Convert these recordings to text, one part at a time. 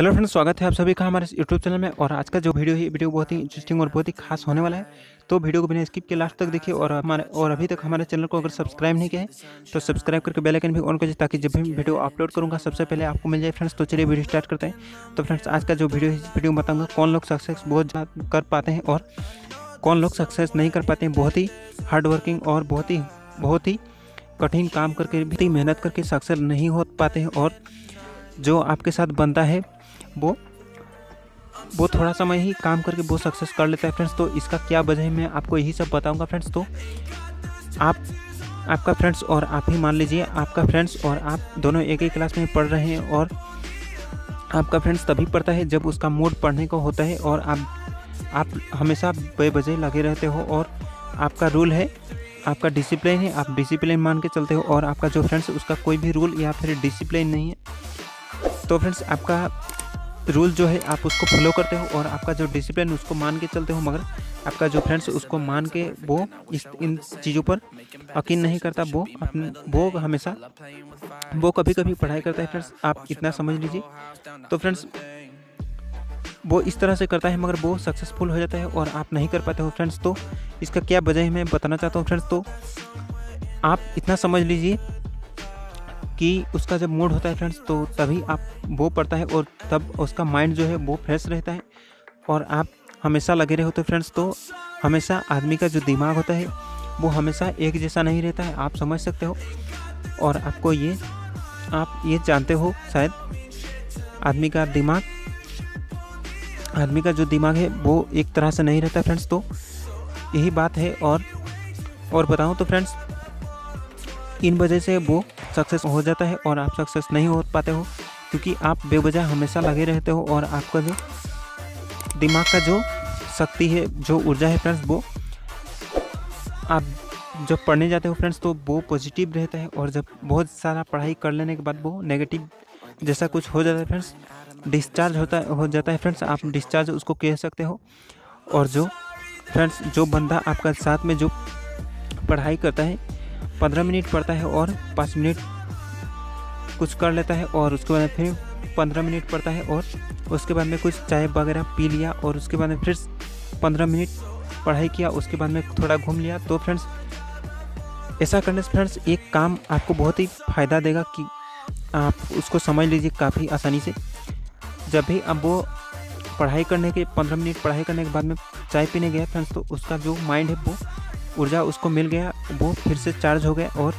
Hello friends, स्वागत है आप सभी का हमारे यूट्यूब चैनल में। और आज का जो वीडियो है वीडियो बहुत ही इंटरेस्टिंग और बहुत ही खास होने वाला है। तो वीडियो को बिना स्किप के लास्ट तक देखिए और हमारे और अभी तक हमारे चैनल को अगर सब्सक्राइब नहीं किया है तो सब्सक्राइब करके बेल आइकन भी ऑन कीजिए ताकि जब भी वीडियो अपलोड करूँगा, सबसे पहले आपको मिल जाए फ्रेंड्स। तो चलिए वीडियो स्टार्ट करते हैं। तो फ्रेंड्स, आज का जो वीडियो है वीडियो में बताऊँगा कौन लोग सक्सेस बहुत ज़्यादा कर पाते हैं और कौन लोग सक्सेस नहीं कर पाते हैं। बहुत ही हार्ड वर्किंग और बहुत ही बहुत ही कठिन काम करके भी मेहनत करके सक्सेस नहीं हो पाते हैं। और जो आपके साथ बनता है वो वो थोड़ा समय ही काम करके वो सक्सेस कर लेता है फ्रेंड्स तो इसका क्या वजह है, मैं आपको यही सब बताऊँगा फ्रेंड्स तो आप, आपका फ्रेंड्स और आप ही मान लीजिए, आपका फ्रेंड्स और आप दोनों एक ही क्लास में पढ़ रहे हैं और आपका फ्रेंड्स तभी पढ़ता है जब उसका मूड पढ़ने को होता है और आप आप हमेशा बेबजे लगे रहते हो और आपका रूल है, आपका डिसिप्लिन है, आप डिसिप्लिन मान के चलते हो और आपका जो फ्रेंड्स उसका कोई भी रूल या फिर डिसिप्लिन नहीं है। तो फ्रेंड्स आपका रूल जो है, आप उसको फॉलो करते हो और आपका जो डिसिप्लिन उसको मान के चलते हो, मगर आपका जो फ्रेंड्स उसको मान के वो इस, इन चीज़ों पर यकीन नहीं करता, वो अपने वो हमेशा, वो कभी कभी पढ़ाई करता है फ्रेंड्स आप इतना समझ लीजिए। तो फ्रेंड्स वो इस तरह से करता है, मगर वो सक्सेसफुल हो जाता है और आप नहीं कर पाते हो फ्रेंड्स तो इसका क्या वजह है, मैं बताना चाहता हूँ फ्रेंड्स तो आप इतना समझ लीजिए कि उसका जब मूड होता है फ्रेंड्स तो तभी आप वो पढ़ता है और तब उसका माइंड जो है वो फ्रेश रहता है। और आप हमेशा लगे रहे होते फ्रेंड्स तो हमेशा आदमी का जो दिमाग होता है, वो हमेशा एक जैसा नहीं रहता है, आप समझ सकते हो। और आपको ये, आप ये जानते हो शायद, आदमी का दिमाग, आदमी का जो दिमाग है, वो एक तरह से नहीं रहता फ्रेंड्स तो यही बात है। और और बताऊँ तो फ्रेंड्स इन वजह से वो सक्सेस हो जाता है और आप सक्सेस नहीं हो पाते हो, क्योंकि आप बेवजह हमेशा लगे रहते हो और आपका जो दिमाग का जो शक्ति है, जो ऊर्जा है फ्रेंड्स वो आप जब पढ़ने जाते हो फ्रेंड्स तो वो पॉजिटिव रहता है और जब बहुत सारा पढ़ाई कर लेने के बाद वो नेगेटिव जैसा कुछ हो जाता है फ्रेंड्स डिस्चार्ज होता हो जाता है फ्रेंड्स आप डिस्चार्ज उसको कह सकते हो और जो फ्रेंड्स जो बंदा आपका साथ में जो पढ़ाई करता है पंद्रह मिनट पढ़ता है और पाँच मिनट कुछ कर लेता है और उसके बाद फिर पंद्रह मिनट पढ़ता है और उसके बाद में कुछ चाय वगैरह पी लिया और उसके बाद में फिर पंद्रह मिनट पढ़ाई किया, उसके बाद में थोड़ा घूम लिया। तो फ्रेंड्स, ऐसा करने से फ्रेंड्स, एक काम आपको बहुत ही फ़ायदा देगा कि आप उसको समझ लीजिए काफ़ी आसानी से। जब भी अब वो पढ़ाई करने के, पंद्रह मिनट पढ़ाई करने के बाद में चाय पीने गया फ्रेंड्स तो उसका जो माइंड है वो ऊर्जा उसको मिल गया, वो फिर से चार्ज हो गया और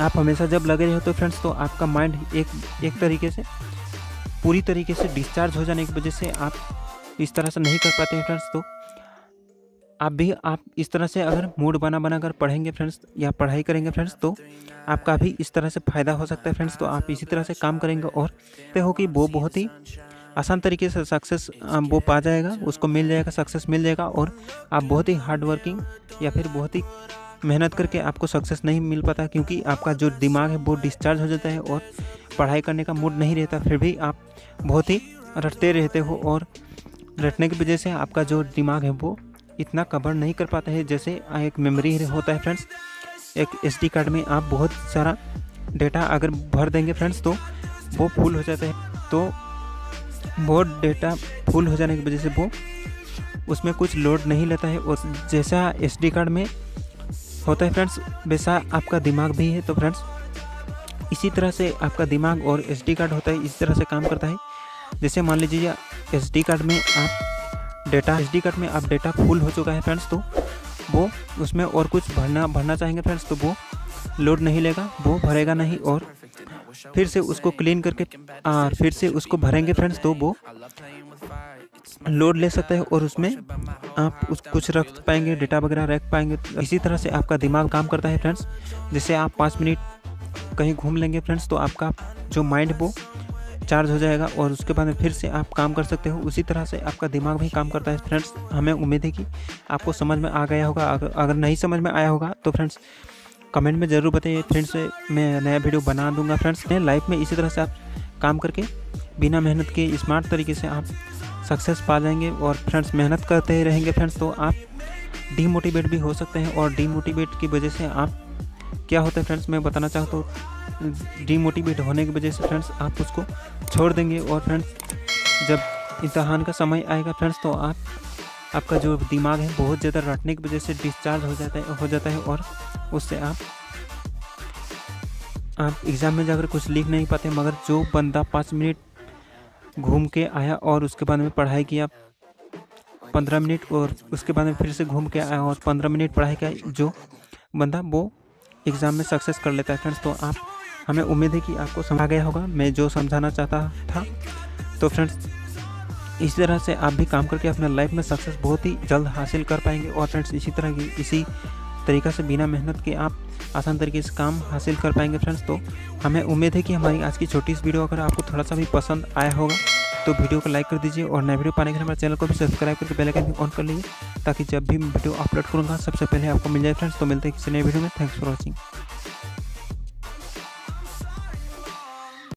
आप हमेशा जब लगे रहे हो तो फ्रेंड्स तो आपका माइंड एक एक तरीके से, पूरी तरीके से डिस्चार्ज हो जाने की वजह से आप इस तरह से नहीं कर पाते हैं फ्रेंड्स तो आप भी, आप इस तरह से अगर मूड बना बना कर पढ़ेंगे फ्रेंड्स या पढ़ाई करेंगे फ्रेंड्स तो आपका भी इस तरह से फ़ायदा हो सकता है फ्रेंड्स तो आप इसी तरह से काम करेंगे और हो कि वो बहुत ही आसान तरीके से सक्सेस वो पा जाएगा उसको मिल जाएगा सक्सेस मिल जाएगा और आप बहुत ही हार्ड वर्किंग या फिर बहुत ही मेहनत करके आपको सक्सेस नहीं मिल पाता क्योंकि आपका जो दिमाग है वो डिस्चार्ज हो जाता है और पढ़ाई करने का मूड नहीं रहता फिर भी आप बहुत ही रटते रहते हो और रटने की वजह से आपका जो दिमाग है वो इतना कवर नहीं कर पाता है जैसे एक मेमोरी होता है फ्रेंड्स एक एसडी कार्ड में आप बहुत सारा डेटा अगर भर देंगे फ्रेंड्स तो वो फुल हो जाता है। तो वो डेटा फुल हो जाने की वजह से वो उसमें कुछ लोड नहीं लेता है। और जैसा एसडी कार्ड में होता है फ्रेंड्स वैसा आपका दिमाग भी है। तो फ्रेंड्स इसी तरह से आपका दिमाग और एसडी कार्ड होता है, इसी तरह से काम करता है। जैसे मान लीजिए एसडी कार्ड में आप डेटा एस कार्ड में आप डेटा फुल हो चुका है फ्रेंड्स तो वो उसमें और कुछ भरना भरना चाहेंगे फ्रेंड्स तो वो लोड नहीं लेगा वो भरेगा नहीं और फिर से उसको क्लीन करके आ, फिर से उसको भरेंगे फ्रेंड्स तो वो लोड ले सकता है और उसमें आप उस कुछ रख पाएँगे डेटा वगैरह रख पाएँगे। इसी तरह से आपका दिमाग काम करता है फ्रेंड्स जैसे आप पाँच मिनट कहीं घूम लेंगे फ्रेंड्स तो आपका जो माइंड वो चार्ज हो जाएगा और उसके बाद में फिर से आप काम कर सकते हो। उसी तरह से आपका दिमाग भी काम करता है फ्रेंड्स हमें उम्मीद है कि आपको समझ में आ गया होगा। अगर अगर नहीं समझ में आया होगा तो फ्रेंड्स कमेंट में ज़रूर बताइए, फ्रेंड्स मैं नया वीडियो बना दूँगा। फ्रेंड्स ने लाइफ में इसी तरह से आप काम करके, बिना मेहनत के, स्मार्ट तरीके से आप सक्सेस पा जाएँगे और फ्रेंड्स, मेहनत करते ही रहेंगे। फ्रेंड्स तो आप डीमोटिवेट भी हो सकते हैं और डीमोटिवेट की वजह से आप क्या होता है फ्रेंड्स, मैं बताना चाहता हूँ डीमोटिवेट होने की वजह से फ्रेंड्स, आप उसको छोड़ देंगे और फ्रेंड्स, जब इम्तहान का समय आएगा, फ्रेंड्स तो आप आपका जो दिमाग है, बहुत ज़्यादा रटने की वजह से डिस्चार्ज हो जाता है, हो जाता है और उससे आप आप एग्ज़ाम में जाकर कुछ लिख नहीं पाते, मगर जो बंदा पाँच मिनट घूम के आया और उसके बाद में पढ़ाई किया, पंद्रह मिनट और उसके बाद में फिर से घूम के आया और पंद्रह मिनट पढ़ाई किया, जो बंदा वो एग्ज़ाम में सक्सेस कर लेता है। फ्रेंड्स तो आप, हमें उम्मीद है कि आपको समझा गया होगा। मैं जो समझाना चाहता था तो फ्रेंड्स इसी तरह से आप भी काम करके अपने लाइफ में सक्सेस बहुत ही जल्द हासिल कर पाएँगे और फ्रेंड्स इसी तरह की इसी तरीक़ा से बिना मेहनत के आप आसान तरीके से काम हासिल कर पाएँगे फ्रेंड्स तो हमें उम्मीद है कि हमारी आज की छोटी सी वीडियो अगर आपको थोड़ा सा भी पसंद आया होगा तो वीडियो को लाइक कर दीजिए और नए वीडियो पाने के लिए हमारे चैनल को भी सब्सक्राइब करके बेल आइकन भी ऑन कर लीजिए, ताकि जब भी वीडियो अपलोड करूँगा, सबसे पहले आपको मिल जाए फ्रेंड्स तो मिलते हैं किसी नए वीडियो में। Thanks for watching